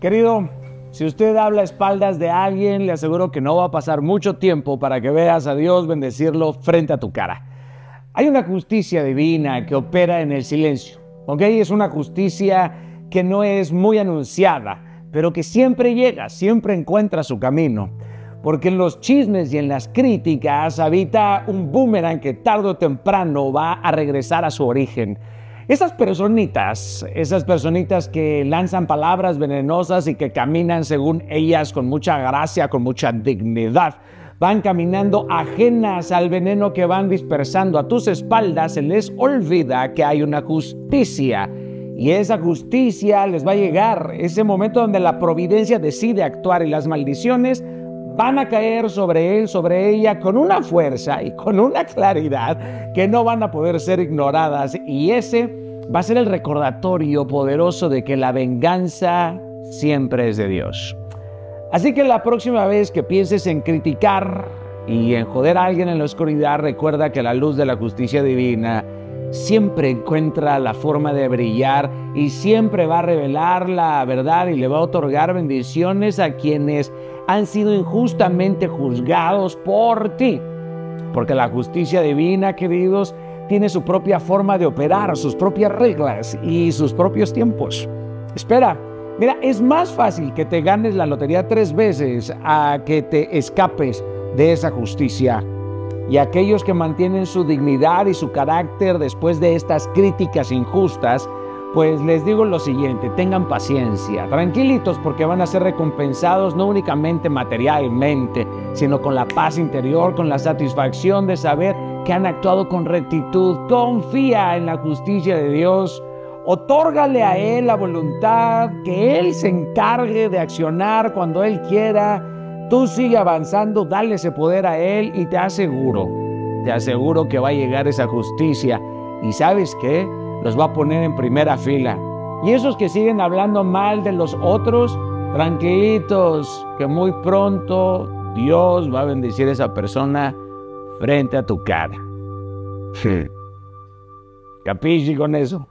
Querido, si usted habla a espaldas de alguien, le aseguro que no va a pasar mucho tiempo para que veas a Dios bendecirlo frente a tu cara. Hay una justicia divina que opera en el silencio, ¿ok? Es una justicia que no es muy anunciada, pero que siempre llega, siempre encuentra su camino. Porque en los chismes y en las críticas habita un boomerang que tarde o temprano va a regresar a su origen. Esas personitas, esas personitas que lanzan palabras venenosas y que caminan según ellas con mucha gracia, con mucha dignidad, van caminando ajenas al veneno que van dispersando a tus espaldas, se les olvida que hay una justicia. Y esa justicia les va a llegar, ese momento donde la providencia decide actuar y las maldiciones van a caer sobre él, sobre ella, con una fuerza y con una claridad que no van a poder ser ignoradas. Y ese va a ser el recordatorio poderoso de que la venganza siempre es de Dios. Así que la próxima vez que pienses en criticar y en joder a alguien en la oscuridad, recuerda que la luz de la justicia divina siempre encuentra la forma de brillar y siempre va a revelar la verdad y le va a otorgar bendiciones a quienes han sido injustamente juzgados por ti. Porque la justicia divina, queridos, tiene su propia forma de operar, sus propias reglas y sus propios tiempos. Espera, mira, es más fácil que te ganes la lotería tres veces a que te escapes de esa justicia. Y aquellos que mantienen su dignidad y su carácter después de estas críticas injustas, pues les digo lo siguiente, tengan paciencia, tranquilitos porque van a ser recompensados no únicamente materialmente, sino con la paz interior, con la satisfacción de saber que han actuado con rectitud. Confía en la justicia de Dios. Otórgale a Él la voluntad, que Él se encargue de accionar cuando Él quiera. Tú sigue avanzando, dale ese poder a Él y te aseguro, te aseguro que va a llegar esa justicia. ¿Y sabes qué? Los va a poner en primera fila. Y esos que siguen hablando mal de los otros, tranquilitos, que muy pronto Dios va a bendecir a esa persona frente a tu cara. Capisci con eso?